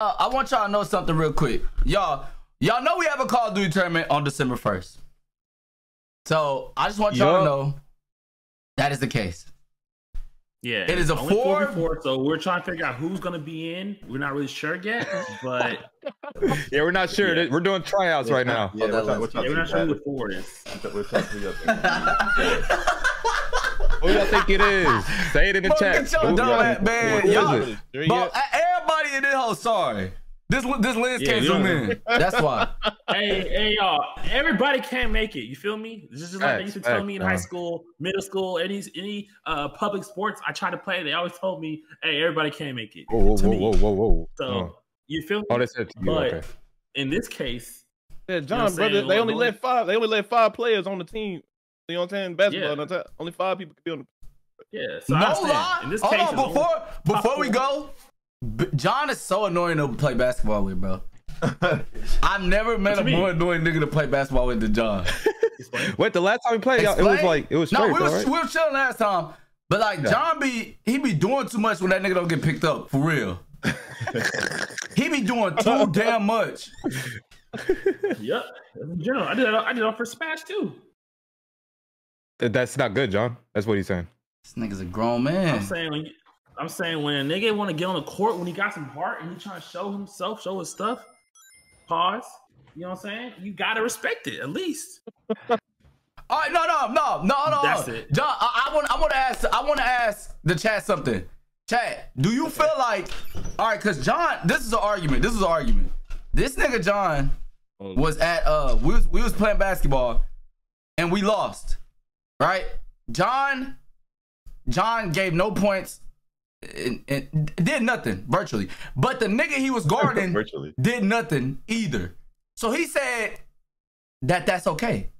Uh, I want y'all to know something real quick. Y'all, y'all know we have a Call of Duty tournament on December 1st. So I just want y'all Yup. to know that is the case. Yeah, It is a only four- so we're trying to figure out who's gonna be in. We're not really sure yet, but Yeah, we're not sure. Yeah. We're doing tryouts right now. Yeah, that we're, looks- trying, yeah, we're, we're not sure who the four is. we're trying to figure out. Who y'all think it is? Say it in the Bro, chat. get your Who- dumb ass- man, who is y'all- it? Bro, everybody in this whole sorry. This this lens Yeah, can't zoom don't- in. That's why. hey, hey, y'all! Everybody can't make it. You feel me? This is just like they used to Facts, tell me in high school, middle school, any any uh, public sports I try to play. They always told me, "Hey, everybody can't make it." Whoa, whoa, whoa, whoa, whoa, whoa. So Oh. you feel me? Oh, they said to you. But- Okay. in this case, Yeah, You know John, brother, saying? they only Only- let five. They only let five players on the team. You know what I'm saying? Basketball. Yeah. no time. Only five people can be on the. yeah. So I no understand. lie. In this Hold case, on, before before we go, B- John is so annoying to play basketball with, bro. I've never met a you more annoying nigga to play basketball with than John. Wait, the last time we played, y'all, it was like it was no, straight, we though, was right? we was chilling last time, but like Yeah. John be he be doing too much when that nigga don't get picked up for real. he be doing too damn much. Yep. In general, I did it. I did it for Smash too. That's not good, John. That's what he's saying. This nigga's a grown man. I'm saying when you, I'm saying when a nigga want to get on the court when he got some heart and he trying to show himself, show his stuff. Pause. You know what I'm saying? You gotta respect it at least. All right, no, no, no, no, no. That's it. John, I, I want, I want to ask, I want to ask the chat something. Chat, do you feel like, all right, because John, this is an argument. This is an argument. This nigga John was at, uh, we was, we was playing basketball, and we lost, right? John, John gave no points, and, and did nothing virtually. But the nigga he was guarding Virtually. did nothing either. So he said that that's okay.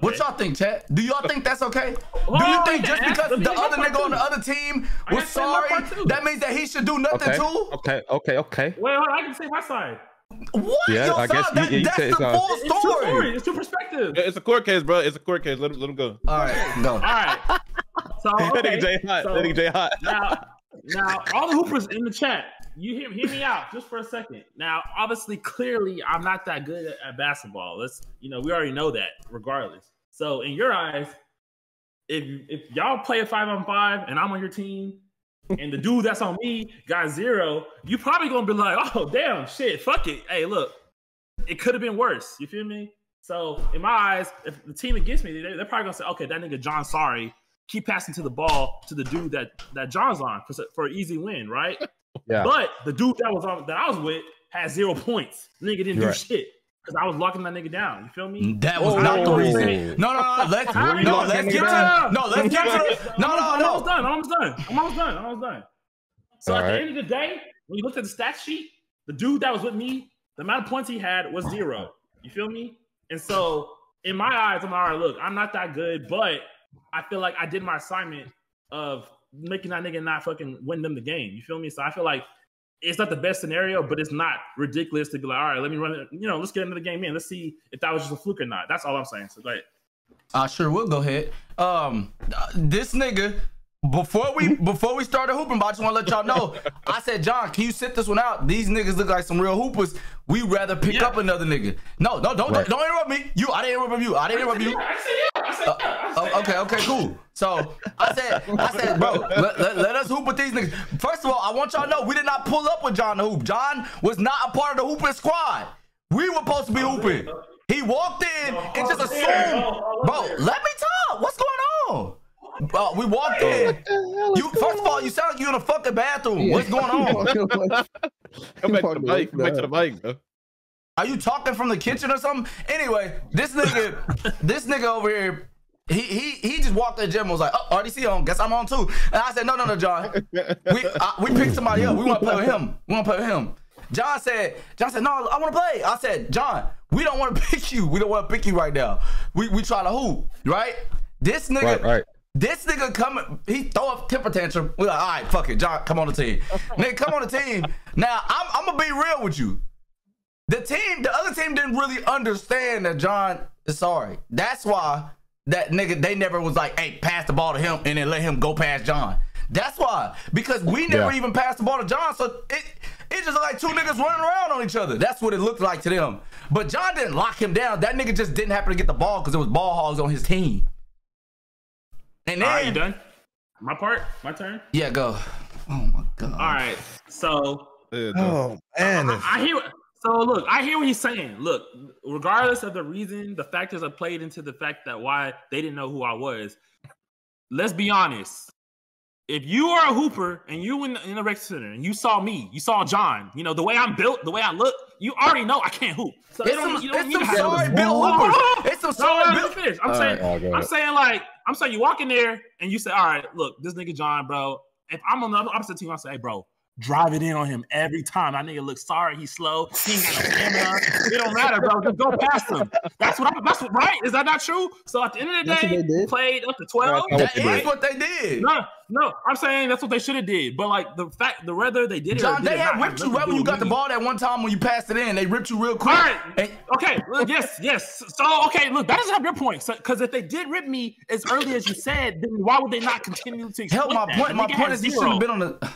What y'all think, chat? Do y'all think that's okay? Well, Do you think just because the other part nigga on the other team was gotta say my sorry, that means that he should do nothing Okay. too? Okay. Okay. Okay. Well, I can say my side. What? Yeah, Yo, I guess son, you- that, you that's said the it's, full It's two story. It's two perspectives. Yeah, It's a court case, bro. It's a court case. Let him, let him go. All right, go. All right. So That okay. nigga Jay hot. so- that nigga Jay hot. now, now, all the hoopers in the chat, you hear, hear me out just for a second. Now, obviously, clearly, I'm not that good at, at basketball. Let's, you know, we already know that, regardless. So, in your eyes, if if y'all play a five on five and I'm on your team, and the dude that's on me got zero, you probably gonna be like, oh damn, shit, fuck it. Hey, look, it could have been worse. You feel me? So, in my eyes, if the team against me, they, they're probably gonna say, okay, that nigga John, sorry, keep passing to the ball to the dude that that John's on for for an easy win, right? Yeah. But the dude that was on that I was with had zero points. Nigga didn't do Right. shit because I was locking that nigga down. You feel me? That was Whoa, not the reason. whoa. No, no, no. Let's How are you no. Let's nigga get to down? no. Let's get to the, no, no, no. I'm almost no. done. I'm almost done. I'm almost done. I'm almost done. So All at right. the end of the day, when you looked at the stat sheet, the dude that was with me, the amount of points he had was zero. You feel me? And so in my eyes, I'm like, all right. Look, I'm not that good, but I feel like I did my assignment of making that nigga not fucking win them the game. You feel me? So I feel like it's not the best scenario, but it's not ridiculous to be like, all right, let me run it. You know, let's get into the game in. Let's see if that was just a fluke or not. That's all I'm saying. So like, I sure will go ahead. Um, uh, this nigga. Before we mm-hmm. before we started hooping, but I just want to let y'all know. I said, John, can you sit this one out? These niggas look like some real hoopers. We rather pick Yeah. up another nigga. No, no, don't Right. don't interrupt me. You, I didn't interrupt you. I didn't interrupt you. I said yeah. I said yeah. I said Oh, okay, okay, cool. So I said, I said, bro, let, let, let us hoop with these niggas. First of all, I want y'all to know we did not pull up with John to hoop. John was not a part of the hooping squad. We were supposed to be hooping. He walked in and just assumed, bro. Let me talk. What's going on? Uh, we walked in. You first of all, you sound like you're in a fucking bathroom. What's going on? Come back to the mic. Come back to the mic, bro. Are you talking from the kitchen or something? Anyway, this nigga, this nigga over here, he he he just walked to the gym and was like, oh, RDC on, guess I'm on too. And I said, no, no, no, John. We uh, we picked somebody up. We want to play with him. We want to play with him. John said, John said, no, I want to play. I said, John, we don't want to pick you. We don't want to pick you right now. We we try to hoop, right? This nigga, Right, right. This nigga come, he throw a temper tantrum. We like, all right, fuck it, John, come on the team. nigga, come on the team. Now, I'm, I'm gonna be real with you. The team, the other team didn't really understand that John is sorry. That's why that nigga, they never was like, hey, pass the ball to him and then let him go past John. That's why. Because we never Yeah. even passed the ball to John, so it it just like two niggas running around on each other. That's what it looked like to them. But John didn't lock him down. That nigga just didn't happen to get the ball because it was ball hogs on his team. And All right, you done? My part, my turn. yeah, go. Oh my god. All right. So Oh man, I, I hear. So look, I hear what he's saying. Look, regardless of the reason, the factors that played into the fact that why they didn't know who I was. Let's be honest. If you are a hooper and you in the, in the rec center and you saw me, you saw John. You know the way I'm built, the way I look. You already know I can't hoop. So It's it don't- some, you don't it's need some to sorry Hold Bill on, hold on. Hoopers. It's some No, sorry no, Bill. let. I'm All saying, right. I'm ahead. saying like, I'm saying you walk in there and you say, all right, look, this nigga John, bro. If I'm on the opposite team, I say, hey, bro, drive it in on him every time. That nigga looks sorry, he's slow, he ain't got no stamina. It don't matter, bro. Just go past him. That's what I'm. That's what right. Is that not true? So at the end of the day, they played up to twelve. That's That what they did. what they did. No, no, I'm saying that's what they should have did. But like the fact, the whether they did it, or John, did they it had not, ripped you right when you got the ball that one time when you passed it in. They ripped you real quick. All right. And- Okay. Look, yes. Yes. So okay. Look, that doesn't have your point. Because if they did rip me as early as you said, then why would they not continue to Help my that? point. My point is he zero. should have been on the.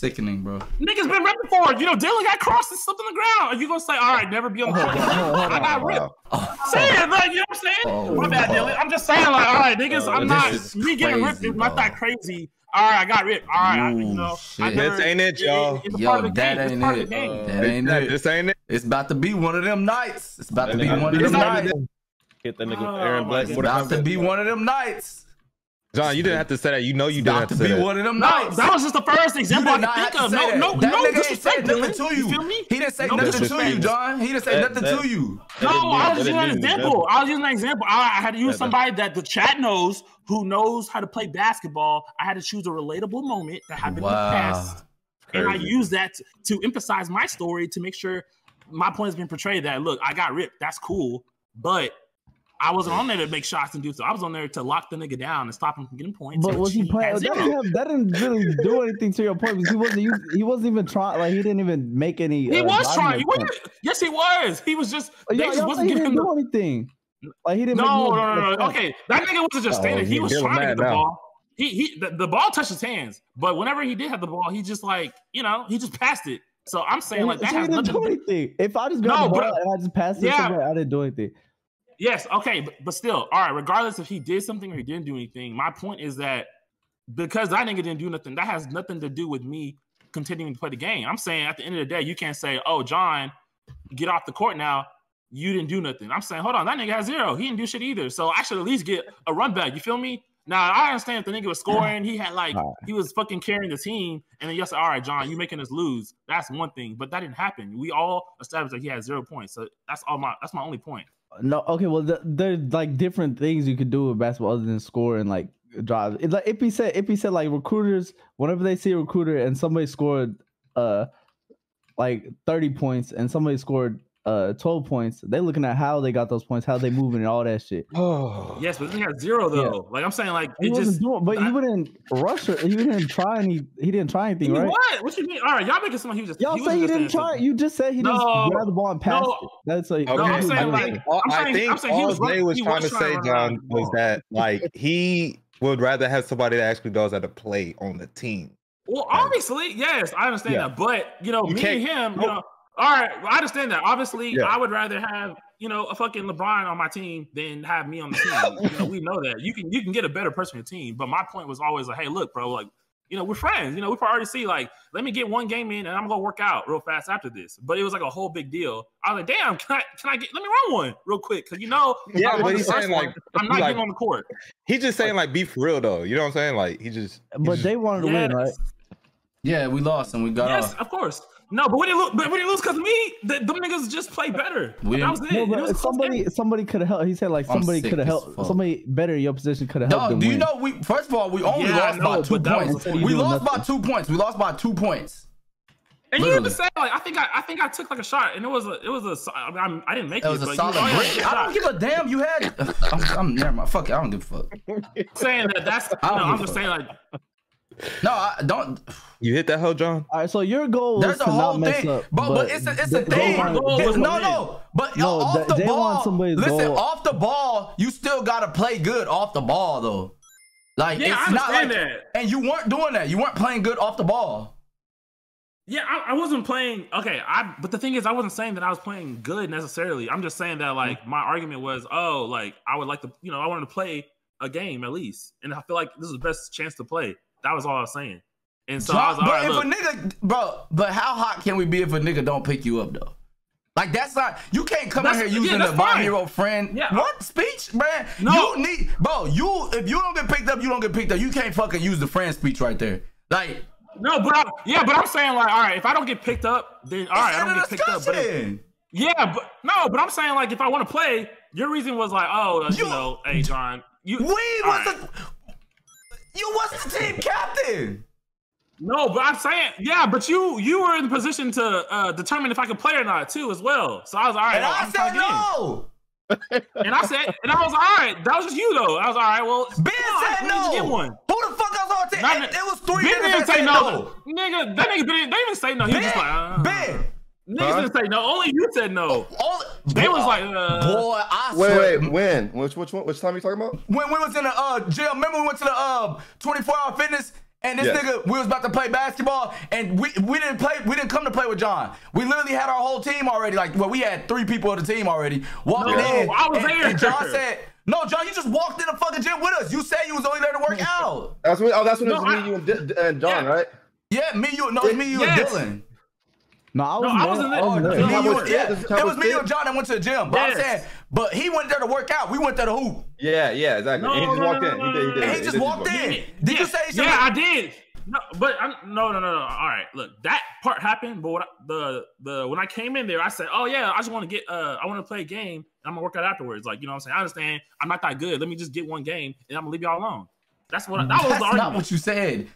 It's sickening, bro. Niggas been ripped before. You know, Dylan got crossed and slipped on the ground. Are you gonna say, all right, never be on the court? I got ripped. Wow. Oh. Say it, like you know what I'm saying? Oh, my bad, fuck. Dylan. I'm just saying, like, all right, niggas, Oh, I'm not is me getting ripped crazy, is not that crazy. All right, I got ripped. All right, I, you know, shit. I never- This ain't it, y'all. it's a Yo, part of the that game. Ain't it. the game. That ain't it. This ain't it. It's about to be one of them nights. It's about to be oh, one of them nights. Hit that nigga Oh, Aaron Black. It's about to be one of them nights. John, you didn't have to say that. You know you It's didn't have to to say be that. one of them No, nights. that was just the first You example I could think of. say No, that. no, that no nigga ain't disrespect, said nothing to you. You feel me? He didn't say No nothing to you, John. He didn't say That- nothing that- to you. No, I was using an example. I was using an example. I, I had to use somebody that the chat knows who knows how to play basketball. I had to choose a relatable moment that happened in the Wow. past, and I Crazy. used that to, to emphasize my story to make sure my point has been portrayed. That look, I got ripped. That's cool, but I wasn't on there to make shots and do so. I was on there to lock the nigga down and stop him from getting points. But was he playing? That didn't, have, that didn't really do anything to your point because he wasn't. He, he wasn't even trying. Like he didn't even make any. He uh, was trying. He wasn't- yes, he was. He was just. Oh, They y'all- just y'all wasn't say he giving didn't him the do anything. Like he didn't. No, make no, no, no, no. Okay, that nigga wasn't just Oh, standing. he was trying to get the now. ball. He he the, the ball touched his hands, but whenever he did have the ball, he just like you know he just passed it. So I'm saying like that So has didn't nothing. do To do. anything. If I just No, grabbed the but- ball and I just passed it Yeah. somewhere, I didn't do anything. Yes, okay, but, but still, all right. Regardless if he did something or he didn't do anything, my point is that because that nigga didn't do nothing, that has nothing to do with me continuing to play the game. I'm saying at the end of the day, you can't say, "Oh, John, get off the court now." You didn't do nothing. I'm saying, hold on, that nigga has zero. He didn't do shit either. So I should at least get a run back. You feel me? Now I understand if the nigga was scoring, he had like he was fucking carrying the team, and then you say, all right, John, you making us lose. That's one thing, but that didn't happen. We all established that he had zero points. So that's all my that's my only point. No, okay. Well, th- there's like different things you could do with basketball other than score and like drive. It's like Ippy said. Ippy said like recruiters, whenever they see a recruiter and somebody scored, uh, like thirty points and somebody scored uh twelve points, they looking at how they got those points, how they moving and all that shit. Oh, Yes, but he had zero though. Like I'm saying, like He it wasn't just. doing, but I- he wouldn't rush her. He didn't try any. He didn't try anything, right? What? What you mean? All right, y'all making something. He was just. Y'all he say he didn't try. something. You just said he No, just grabbed the ball and passed no. it. That's like Okay, No, I'm saying, think, like- all, I'm I think I'm saying he all was Zay was he trying was to trying say, to run John, was that like he would rather have somebody that actually knows how to play on the team. Well, obviously, yes, I understand Yeah. that. But you know, You me and him, you know, all right, well, I understand that. Obviously, Yeah. I would rather have you know a fucking LeBron on my team than have me on the team. you know, we know that you can you can get a better person on your team. But my point was always like, hey, look, bro, like. You know, we're friends. You know, we probably already see like, let me get one game in and I'm gonna work out real fast after this. But it was like a whole big deal. I was like, damn, can I can I get let me run one real quick? Cause you know, Yeah, but he's saying one, like I'm not like- getting on the court. He's just saying like be for real though. You know what I'm saying? Like he just. he But just- they wanted to win, right? Yeah, we lost and we got Yes, off. of course. No, but when you lose, but when you lose because of me, the, them niggas just play better. We that was it. No, It was somebody game. somebody could have helped. He said like somebody could have helped. fuck. Somebody better in your position could have helped Dog, them do you win. know we first of all we only Yeah, lost know, by two but that was points. We do lost by two points. We lost by two points. And you literally. even said like I think I, I think I took like a shot and it was a it was a so- I, mean, I'm- didn't make It it. was a but solid you, break. I don't give a damn. You had. I'm, I'm never mind. Fuck it. I don't give a fuck. saying that that's I know, don't I'm just fuck. saying like No, I don't. You hit that hoe, John? All right, so your goal was There's to a whole not mess thing, up, but, but it's a, it's a they- they thing. want- goal It- was no, no, but No, off they- the they want ball. somebody's Listen, goal. off the ball, you still gotta play good off the ball though. Like Yeah, I it's not like that. and you weren't doing that. You weren't playing good off the ball. Yeah, I, I wasn't playing. Okay, I. But the thing is, I wasn't saying that I was playing good necessarily. I'm just saying that like my argument was, oh, like I would like to, you know, I wanted to play a game at least, and I feel like this is the best chance to play. That was all I was saying. And so I was but all right. if Look, a nigga, bro, but how hot can we be if a nigga don't pick you up though? Like that's not you can't come out That's- here using that's the fine. hero friend. Yeah, what speech, man? No. you need, bro. You if you don't get picked up, you don't get picked up. You can't fucking use the friend speech right there. Like, no, but I, yeah, but I'm saying like, all right, if I don't get picked up, then all right, I don't in get picked up. But if, yeah, but no, but I'm saying like, if I want to play, your reason was like, oh, you, You- know, hey John, you. we was right. the you was the team captain. No, but I'm saying, yeah, but you you were in the position to uh, determine if I could play or not too, as well. So I was all right. And well, I I'm said to get in. no. And I said, and I was all right. That was just you though. I was all right. Well, Ben on, said let me just no. Get one. Who the fuck else on team? It, it was three Ben didn't say said no. Nigga, that nigga didn't, they didn't even say no. He was just like, uh, Ben. Niggas Huh? didn't say no. Only you said no. All, They was like, uh, boy, I Wait, swear. wait, when? Which which one? Which time are you talking about? when we was in the uh gym, remember we went to the uh 24 hour fitness and this Yes. nigga we was about to play basketball and we we didn't play we didn't come to play with John. We literally had our whole team already. Like well, we had three people of the team already. Walking No, in. I was and, there. and John said, No, John, you just walked in the fucking gym with us. You said you was only there to work out. That's when. Oh, that's when it was I- me, you, and, D- D- and John, Yeah. right? Yeah, me, you, no, it's me, you, Yes. and Dylan. No, I wasn't I wasn't there. Oh, there. Me, Cowboys you, yeah, it Cowboys was me, and John that went to the gym. But I'm saying, but he went there to work out. We went there to hoop. Yeah, yeah, exactly. No, and he just no, walked no, in. no, He did. He did. And he just just walked walk in. Yeah, Did you yeah, say Yeah, something? I did. No, but I, no, no, no, no. All right, look, that part happened. But what I, the the when I came in there, I said, "Oh yeah, I just want to get. uh I want to play a game. I'm gonna work out afterwards. Like you know, what I'm saying. I understand. I'm not that good. Let me just get one game, and I'm gonna leave y'all alone. That's what. That was That's the not what you said.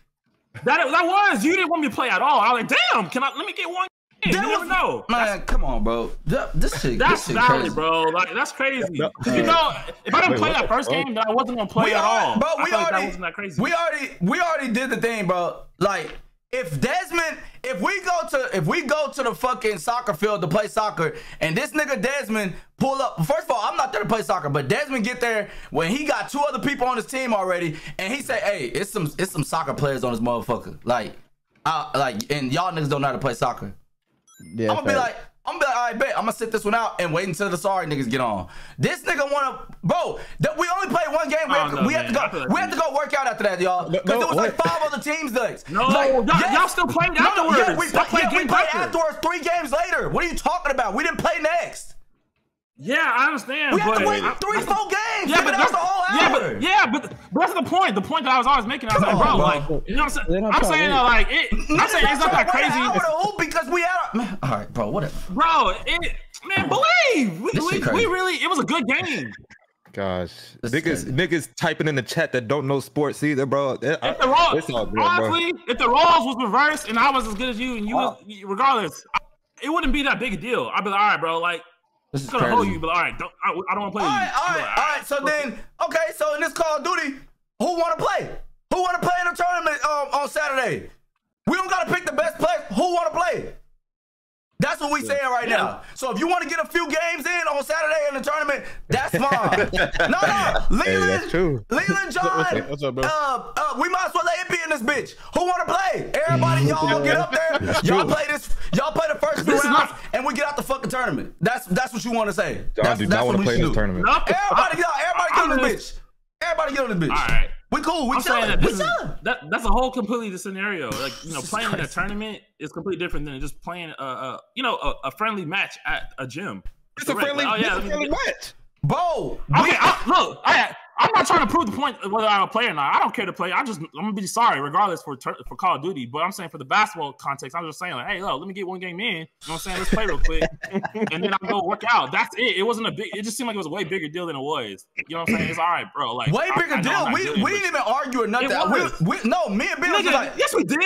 that that was. You didn't want me to play at all. I was like, damn. Can I? Let me get one. Game. That You never was- know. Man, come on, bro. This shit, That's this shit valid, crazy. bro. Like that's crazy. No, 'Cause you uh, know, if I didn't wait, play what that first fuck? game, then I wasn't gonna play we at already, all. bro. I We feel like already, that wasn't that crazy. we already, we already did the thing, bro. Like, if Desmond, if we go to, if we go to the fucking soccer field to play soccer, and this nigga Desmond pull up. First of all, I'm not there to play soccer, but Desmond get there when he got two other people on his team already, and he say, "Hey, it's some, it's some soccer players on this motherfucker." Like, uh, like, and y'all niggas don't know how to play soccer. Yeah, I'm gonna be like, I'm gonna be like, I bet I'm gonna sit this one out and wait until the sorry niggas get on. This nigga wanna, bro. That we only play one game. We, have, to, know, we have to go. like we have to go work out after that, y'all. Because no, there was like wait. five other teams next. No, like, y'all- y'all still played No, afterwards. Yeah, we, play, played yeah, we games played afterwards three games later. What are you talking about? We didn't play next. Yeah, I understand. We have but to wait I- three, I- four games. Yeah, but that's that's the whole yeah, but yeah, but, but that's the point. The point that I was always making. I was like, Come bro, on, like, you know what I'm saying? I'm saying to that, like, it, I'm saying it's not that Wait an crazy, hour to hoop because we had. A, man, all right, bro. Whatever. bro. It, man, believe we, we, we really. It was a good game. Gosh, This niggas, niggas typing in the chat that don't know sports either, bro. That- If the role, it's bro. honestly, if the roles was reversed and I was as good as you and you was, regardless, I, it wouldn't be that big a deal. I'd be like, all right, bro, like. This I'm is gonna hold you, but all right, don't, I, I don't want to play All with right, you. all I'd be right, like, all right. So then, okay, so in this Call of Duty, who want to play? Who want to play in the tournament um, on Saturday? We don't gotta pick the best player. Who want to play? That's what we saying right Yeah. now. So if you want to get a few games in on Saturday in the tournament, that's fine. no, no, Hey, Leland, that's true. Leland, John, What's up, what's up, bro? Uh, uh, we might as well let it be in this bitch. Who want to play? Everybody, y'all get up there. Y'all play this. Y'all play the first few This is rounds, and we get out the fucking tournament. That's that's what you want to say. John that's do not want what to we play in should this do. tournament. Everybody get out. Everybody get on I'm this bitch. Everybody get on this bitch. All right. We cool. We chilling. that We this is, chilling. that that's a whole completely the scenario. Like you know, playing in a tournament is completely different than just playing a, a you know a, a friendly match at a gym. It's a friendly, Like, oh, yeah, it's a friendly match. Bro, Okay, we- I, look, I, I'm not trying to prove the point of whether I'm a player or not. I don't care to play. I just I'm gonna be sorry regardless for for Call of Duty. But I'm saying for the basketball context, I'm just saying like, hey, look, let me get one game in. You know what I'm saying? Let's play real quick, and then I'll go work out. That's it. It wasn't a big. It just seemed like it was a way bigger deal than it was. You know what I'm saying? It's all right, bro. Like way bigger I know deal. We we didn't even argue or nothing. We, we, no, me and Bill was Nigga, like, yes, we did.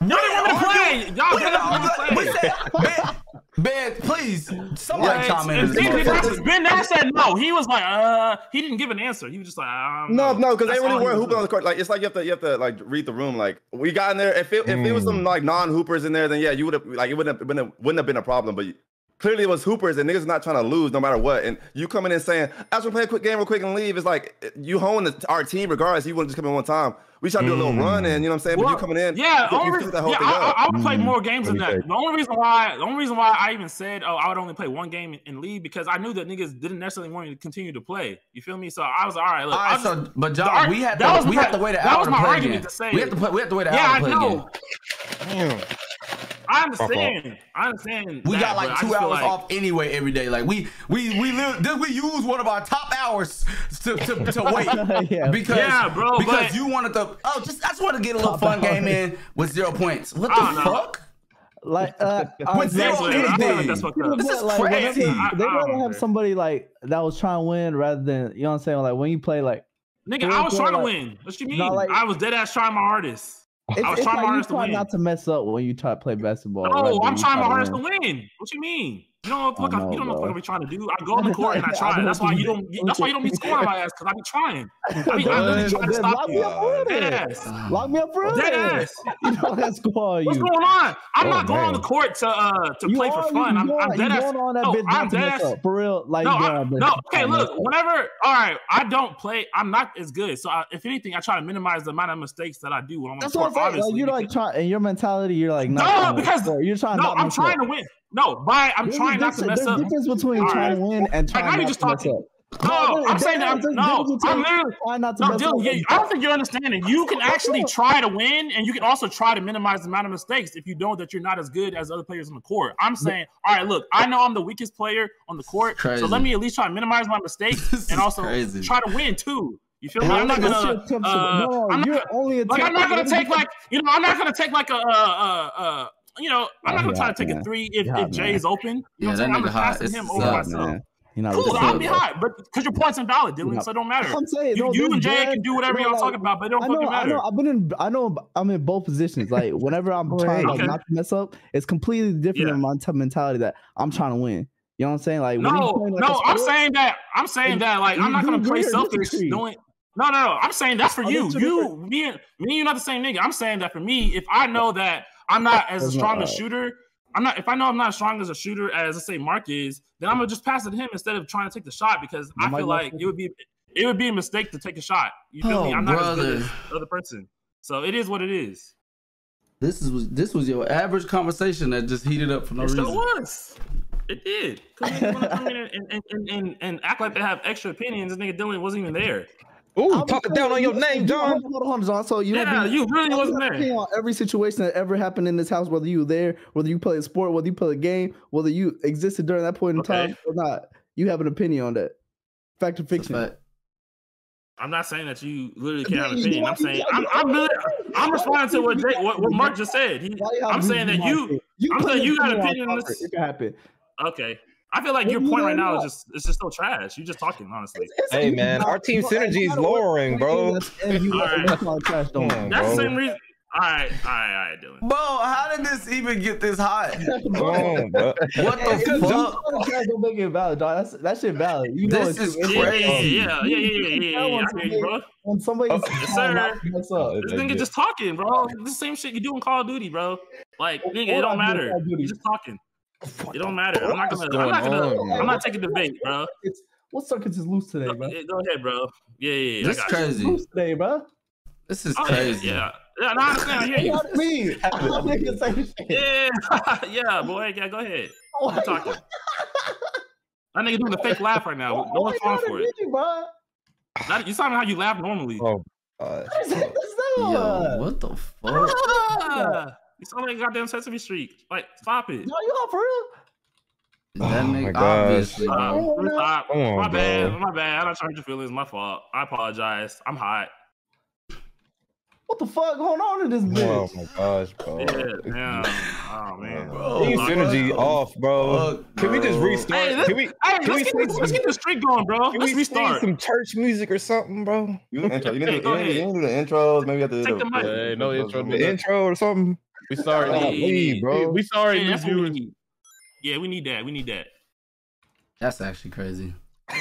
Y'all didn't want me to play. Y'all didn't want me to argue. We said, Ben, Ben, please, somebody Like, chime in. and Ben, Ben, motherfucker. Nash- said no. He was like, uh, he didn't give an answer. He was just like, I don't No, know. no, because they really weren't hooping on the court. Like it's like you have to you have to like read the room. Like we got in there. If it if it was Hmm. some like non hoopers in there, then yeah, you would have like it wouldn't have been a, wouldn't have been a problem. But clearly it was hoopers and niggas not trying to lose no matter what. And you coming in saying, I just want to play a quick game real quick and leave. It's like you hone the, our team regardless. You want to just come in one time. We try to do a little run and you know what I'm saying? but Well, you coming in. Yeah, you, only you reason, whole yeah, thing I, up. I, I would play Mm. more games than that. check. The only reason why, the only reason why I even said, oh, I would only play one game and leave because I knew that niggas didn't necessarily want me to continue to play. You feel me? So I was all right. Look, All I'll just- so but John, the we had to we my- have to wait an that hour was to my play argument again. to say we it. have to play. We have to wait an yeah, hour I to play know. Again. Damn. I understand. I understand. We that, got like two hours like- off anyway every day. Like we we we live, we use one of our top hours to to, to wait Yeah. because Yeah, bro, because but- you wanted to oh just I just want to get a little Top fun game hours. in with zero points. What the don't know. fuck? Like, uh, With zero Exactly. Like anything. that's fucked This is like, crazy. I- They I rather have know. somebody like that was trying to win rather than you know what I'm saying. Like when you play like Nigga, I was quick, trying to win. What you mean? Like- I was dead ass trying my hardest. It's, I was trying like you hardest to win. not to mess up when you try to play basketball. No, I'm trying my hardest to win. What you mean? You don't know what the fuck I I'm- you don't know what the fuck. I'm trying to do. I go on the court and I try. That's why you don't. That's why you don't be scoring my ass because I be trying. I be, I literally trying to stop lock you. me up for Dead ass. Lock me up for real. Dead ass. You know that's score What's you. going on? I'm Oh, not going on the court to uh to You play are- for you fun. I'm, going- I'm you dead ass. going on that No, I'm dead ass. For real, like No, I, going on that no. Okay, look. Whenever, all right, I don't play. I'm not as good. So I, if anything, I try to minimize the amount of mistakes that I do when I'm on the court. I'm saying. Like Obviously, you're like because- trying, and your mentality, you're like. No, because- you're trying. no, I'm trying to win. No, by I'm There's trying not to difference- mess up. There's a difference between All trying right. to win and Like, trying now not you just to mess talking. up. No, there- I'm saying that. there's a No, I'm literally. trying not to No, mess Dylan, up yeah, I don't think you're understanding. You can actually try to win, and you can also try to minimize the amount of mistakes if you know that you're not as good as other players on the court. I'm saying, all right, look, I know I'm the weakest player on the court, Crazy. so let me at least try to minimize my mistakes and also crazy. try to win too. You feel me? I'm not gonna. your attempts to- uh, no, I'm you're not, only like I'm not gonna take like you know I'm not gonna take like a uh uh uh you know I'm not gonna try yeah, to take man. a three if, Yeah, if Jay's open. You Yeah, know what that I'm saying? I'm nigga gonna hot. pass him it's over up, myself. man. You're not Cool, I'll be hot, but because your point's invalid, Dylan, Yeah. so it don't matter. I'm saying. You, No, you and Jay Brad- can do whatever y'all like, talk about, but it don't I know, fucking I know, I've been in. I know. I'm in both positions. Like whenever I'm trying like Okay. not to mess up, it's completely different Yeah. than my t- mentality that I'm trying to win. You know what I'm saying? Like when you No, playing, like, no, a I'm saying that. I'm saying And that. Like, I'm not gonna play agree selfish. disagree? Knowing, no, no, no. I'm saying that's for Oh, you. You, me, and me, and you, not the same nigga. I'm saying that for me, if I know that I'm not as That's not strong a right. shooter, I'm not. If I know I'm not as strong as a shooter as let's say Mark is, then I'm gonna just pass it to him instead of trying to take the shot because I feel like it would be it would be a mistake to take a shot. You feel me? Oh, I'm not as good as the other person. So it is what it is. This is this was your average conversation that just heated up for no it reason. It was. It did. Because you want to come in and, and, and, and, and act like they have extra opinions. This nigga Dylan wasn't even there. Ooh, I'm talk down on your you- name, John. Hold on, hold on, John. So you Yeah, be- you really I'm wasn't not there. opinion on every situation that ever happened in this house, whether you were there, whether you play a sport, whether you play a game, whether you existed during that point in Okay. time or not. You have an opinion on that. Fact or It's a fiction? fact. I'm not saying that you literally can't have an opinion. I'm saying I'm, I'm, really, I'm responding to what Jake, what, what Mark just said. He, Why you have I'm saying that you. mindful? you I'm saying your you got opinion opinion on this. It can happen. Okay, I feel like What your point right now do? is just it's just so trash. You're just talking honestly. It's- Hey, man, our team no, synergy is lowering, bro. that's- and you- Alright. you call it trash, don't Come on, That's bro. the same reason. All right, all right, all right, Dylan. Bro, how did this even get this hot? Come on, bro. What the fuck? call Don't make it valid, dog. That's that shit valid. You know This it is too. It's Yeah, crazy. yeah, yeah, yeah, yeah, yeah, yeah, yeah. I hear you, bro. When somebody's Oh, yes, sir. to mess up. This nigga just talking, bro. This the same shit you do in Call of Duty, bro. Like, nigga, it don't matter. Call of You just talking. It don't matter. I'm not gonna. I'm not going gonna. on. I'm not taking debate, bro. It's, what circuits is loose today, Go, bro? go ahead, bro. Yeah, yeah, yeah. This got you. crazy. Loose today, bro. This is Oh, yeah, crazy. Yeah, yeah. No, I understand. I hear you. What do you mean? I'm nigga say shit. Yeah, yeah, boy. Yeah, go ahead. What? Keep talking. That nigga doing the fake laugh right now. No Why one's you falling for it. be, bro? Not, you saw how you laugh normally. Oh, uh, That's Yo, what the fuck? Ah, you sound like a goddamn Sesame Street. Like, stop it. No, you not for real? That Oh my nigga gosh. obviously. Uh, Come on. Come on, my bad. bro. My bad. I don't hurt your feelings. My fault. I apologize. I'm hot. What the fuck going on in this bitch? oh my gosh, bro. Yeah. Damn. Oh man. Bro, Team Fuck. synergy off, bro. Fuck, Can we just restart? Hey, let's, Can we? hey, can let's, we get sing this, let's get the streak going, bro. Can Let's we restart. some church music or something, bro? You do the intro. You need to you need to- you need to do the intros. Maybe you have to do Take the, the mic. Hey, no intro, The intro or something? We sorry, Hey, nigga. hey, bro. We sorry, Yeah, that's what we need. Yeah, we need that. We need that. That's actually crazy.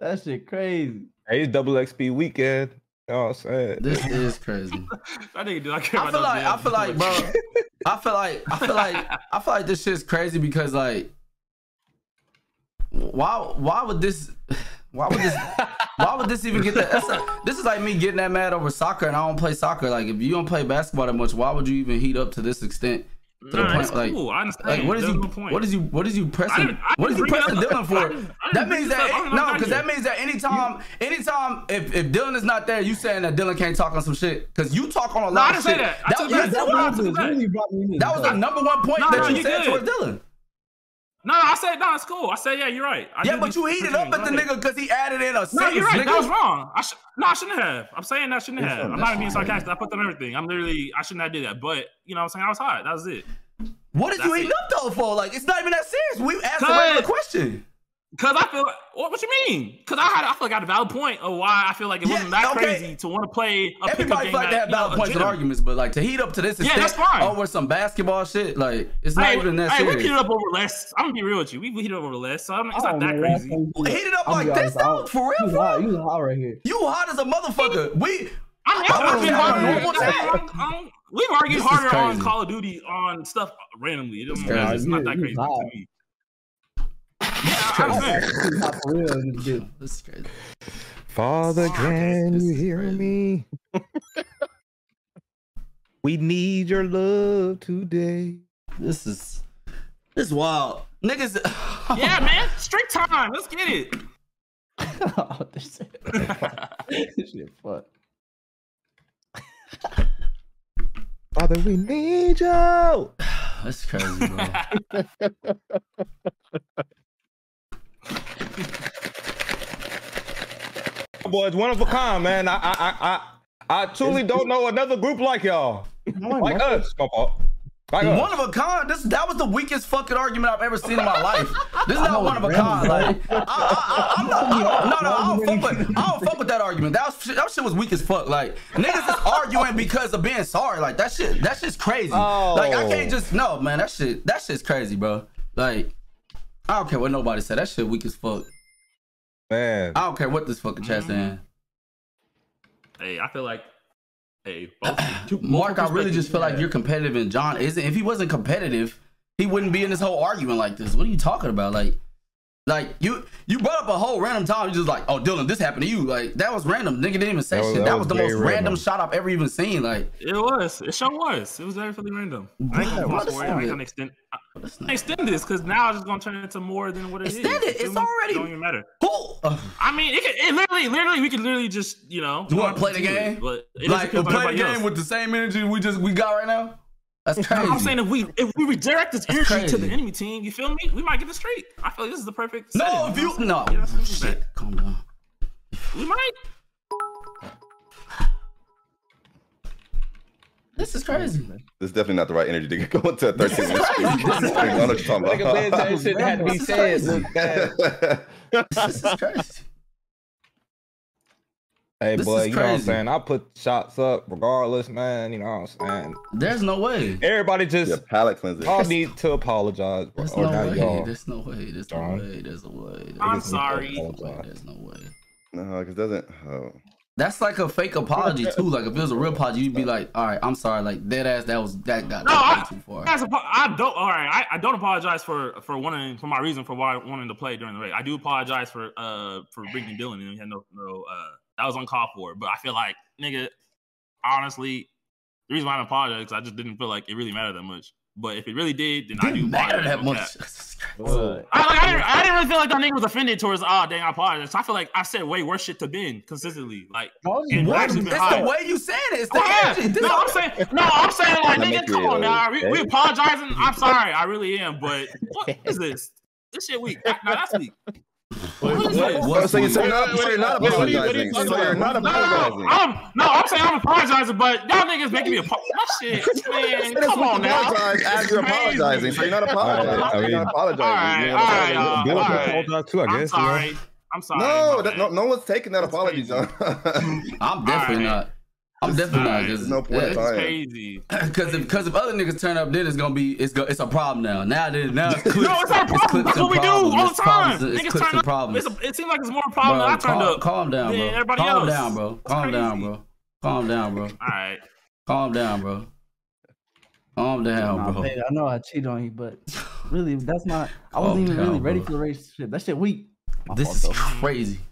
That shit crazy. Hey, it's double XP weekend. You know what This is crazy. That nigga do care I about feel like I feel like, bro. I feel like I feel like I feel like this shit's crazy because like why why would this why would this why would this even get that like, this is like me getting that mad over soccer and I don't play soccer like if you don't play basketball that much why would you even heat up to this extent to the point like cool. I like what is you no what is you what is you I pressing didn't- I what is you pressing. Dylan for I didn't- I didn't that means up. I that no because that means that anytime anytime if, if Dylan is not there you saying that Dylan can't talk on some shit because you talk on a lot No, I of shit that. I that. that I was- that. Really brought me in that was the number one point that you you said towards Dylan. No, I said no. It's cool. I said yeah. You're right. I Yeah, but you heated up at the nigga because he added in a No, you're right. nigga. That was wrong. I sh- no, I shouldn't have. I'm saying that I shouldn't It's have. I'm not being sarcastic. I put them everything. I'm literally. I shouldn't have did that. But you know, what I'm saying I was hot. That was it. What did you That's heating it. up though for? Like, it's not even that serious. We asked a regular question. Cause I feel. What, what you mean? Cause I had. I feel like I had a valid point of why I feel like it Yeah, wasn't that okay. crazy to want to play a pickup Everybody game. feel like that, have you know, valid a points and arguments, but like to heat up to this Yeah, that's fine. over some basketball shit, like it's not Hey, even that hey, we serious. heated up over less. I'm gonna be real with you. We heated up over less, so I mean, it's I not oh, that know last crazy. time you did. Heated up I'll like be this honest, though, for real, You bro? hot, you hot right here. You hot as a motherfucker. We I mean, I I'm don't arguing know. harder. Normal on- time. on- on- We've argued harder on. Call of Duty on stuff randomly. It doesn't matter. It's not that crazy to me. Yeah, I understand. You hot for real in this is crazy. Father, Fuck, can this you hear crazy. me? we need your love today. This is this is wild, niggas. Yeah, man. Straight time. Let's get it. oh, this shit. this shit fuck. Father, we need you. That's crazy, bro. Boys, one of a kind, man. I, I, I, I, I truly don't know another group like y'all, like us. Come on. Like us. One of a kind. This that was the weakest fucking argument I've ever seen in my life. This is not one of a kind. Like I, I, I, I'm not. I don't, no, no, I don't fuck with. I don't fuck with that argument. That was that shit was weak as fuck. Like niggas is arguing because of being sorry. Like that shit. That shit's crazy. Oh. Like I can't Oh. just no man. That shit. That shit's crazy, bro. Like I don't care what nobody said. That shit weak as fuck. man. I don't care what this fucking chat mm-hmm. saying. Hey, I feel like. Hey, both, two, Mark, I really just feel like you're competitive, and John isn't. If he wasn't competitive, he wouldn't be in this whole argument like this. What are you talking about? Like, like you you brought up a whole random time. You just like, oh, Dylan, this happened to you. Like that was random. Nigga didn't even say That was- shit. that That, was was, the most random. random. shot I've ever even seen. Like, It was. It sure was. It was very really random. I ain't Bruh, gonna what fast is forward. I ain't gonna extend. I not, extend this because now it's just gonna turn into more than what it is. Extend it. You feel It's me? already- It don't even matter. who? Uh, I mean, it, could, it literally, literally, we could literally just, you know, You wanna play the into it, game? But it like, play the game else. with the same energy we just we got right now. That's crazy. I'm saying if we if we redirect this energy to the enemy team, you feel me? We might get it straight. I feel like this is the perfect. no, setting, if you no saying? Yeah, that's shit, calm down. We might. This is crazy. Man. This is definitely not the right energy to get going to a 13 minute streak. I know what you're talking Nigga said about. that shit had to be This is said. crazy. This is crazy. Hey, This boy, is you know what I'm crazy. saying? I put shots up regardless, man. You know what I'm saying? There's no way. Everybody just yeah, palate cleanser. all need to apologize, bro. There's oh, no not way. y'all. There's no way. There's no way. There's no way. There's I'm Niggas need to sorry. no way. apologize. There's no way. No, because doesn't. Oh. That's like a fake apology too. Like if it was a real apology, you'd be like, "All right, I'm sorry." Like dead ass. That was that got No, way I, too far. as a, I don't. All right, I, I don't apologize for for wanting for my reason for why wanting to play during the race. I do apologize for uh for bringing Dylan in. He had no no uh that was uncalled for. But I feel like nigga, honestly, the reason why I'm apologizing is I just didn't feel like it really mattered that much. But if it really did, then I do Didn't matter apologize that for much. What? I, like, I, didn't, I didn't really feel like that nigga was offended towards. Oh dang, I apologize. So I feel like I said way worse shit to Ben consistently. Like And What? actually It's high. the way you said it. It's the Oh, yeah. No, I'm saying, no, I'm saying, like, nigga, come on create now. We, we apologizing. I'm sorry, I really am. But what is this? This shit weak. No, that's weak. What is this? What? Oh, so, you, so you're not, so you're not what you're apologizing. So you're not No, no, no, apologizing. I'm, no, I'm saying I'm apologizing, but y'all niggas making me apologize. That shit, man, That's come what on now. apologize as you're apologizing. So you're not apologizing. I mean- you're not apologizing. All right, You're all not right, apologizing. y'all. Bill all can right. apologize too, I I'm guess. you know? sorry. I'm sorry. No, that, no, no one's taking that That's apology, crazy. John. I'm definitely All right. not. I'm definitely not. There's no point This in crazy. Because if, cause if other niggas turn up, then it's gonna be it's go, it's a problem now. Now that now it's clips, No, it's not a problem. clips That's what we do all the time. problems. It's Niggas clips turn up. problems. It's a, it seems like it's more a problem Bro, than I turned calm, up. calm down, than bro. everybody Calm else. down, bro. That's Calm down, bro. Calm down, bro. All right. Calm down, bro. Calm down, Nah, bro. babe, I know I cheated on you, but really, that's not. I wasn't Calm even really down, ready for the relationship. That shit weak. My This fault, is though. crazy.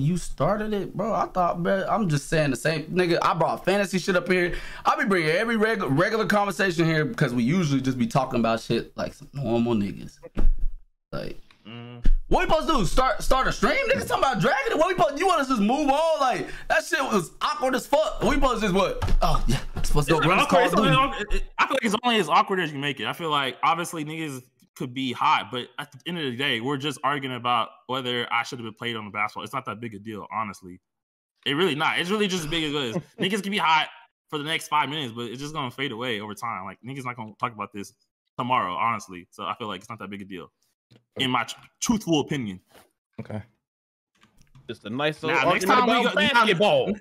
you started it, bro. I thought, bro, I'm just saying the same nigga. I brought fantasy shit up here. I be bringing every regular regular conversation here because we usually just be talking about shit like some normal niggas. Like, Mm. what we supposed to do? Start start a stream? Niggas talking about dragging it. What we supposed? You want us to just move on? Like that shit was awkward as fuck. We supposed to just what? Oh yeah, supposed to go It's awkward. It's only I feel like it's only as awkward as you make it. I feel like obviously niggas could be hot, but at the end of the day, we're just arguing about whether I should have been played on the basketball. It's not that big a deal, honestly. It really not. It's really just as big as it is. niggas can be hot for the next five minutes, but it's just gonna fade away over time. Like niggas not gonna talk about this tomorrow, honestly. So I feel like it's not that big a deal, in my tr- truthful opinion. Okay. Just a nice little Now, next argument time we go- basketball.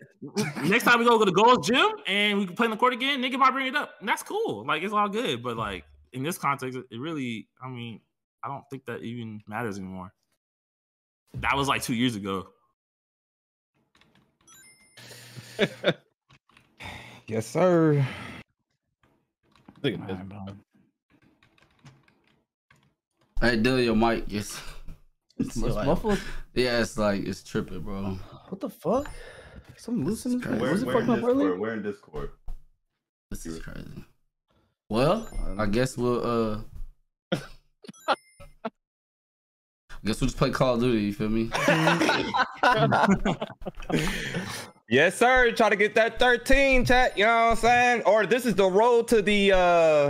Next time we go to the Gold's Gym and we can play in the court again, nigga might bring it up. And that's cool. Like it's all good. But like in this context, it it really, I mean, I don't think that even matters anymore. That was like two years ago. Yes, sir. Look at this. Alright. Hey, deal your mic. Yes. It's muffled. Yeah, it's like it's tripping, bro. What the fuck? Something loose in crazy. Was it fucking up earlier? We're in Discord. This is crazy. Well, I guess we'll uh I guess we'll just play Call of Duty, you feel me? Yes, sir. Try to get that 13 chat, you know what I'm saying? Or this is the road to the uh